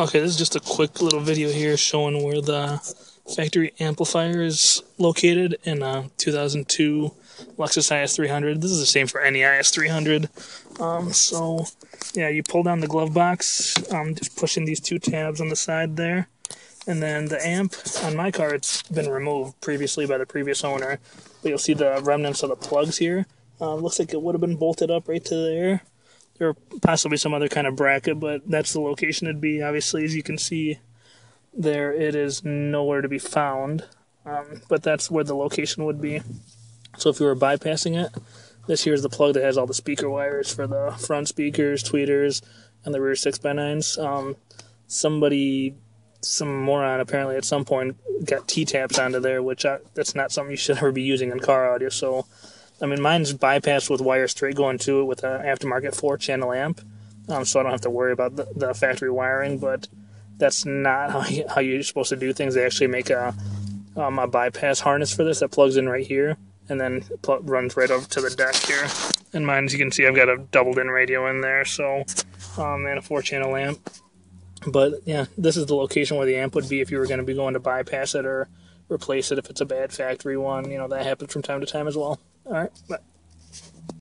Okay, this is just a quick little video here showing where the factory amplifier is located in a 2002 Lexus IS300. This is the same for any IS300. Um, so, yeah, you pull down the glove box, um, just pushing these two tabs on the side there. And then the amp on my car, it's been removed previously by the previous owner. But you'll see the remnants of the plugs here. Uh, looks like it would have been bolted up right to there. Or possibly some other kind of bracket, but that's the location it'd be. Obviously, as you can see there, it is nowhere to be found. Um, but that's where the location would be. So if you were bypassing it, this here is the plug that has all the speaker wires for the front speakers, tweeters, and the rear 6x9s. Um, somebody some moron apparently at some point got T-taps onto there, which I, that's not something you should ever be using in car audio. So, I mean, mine's bypassed with wire straight going to it with an aftermarket four-channel amp, um, so I don't have to worry about the, the factory wiring. But that's not how, you, how you're supposed to do things. They actually make a um, a bypass harness for this that plugs in right here and then pl- runs right over to the deck here. And mine, as you can see, I've got a double-DIN radio in there, so um, and a four-channel amp. But yeah, this is the location where the amp would be if you were going to be going to bypass it or replace it if it's a bad factory one. You know that happens from time to time as well. All right, but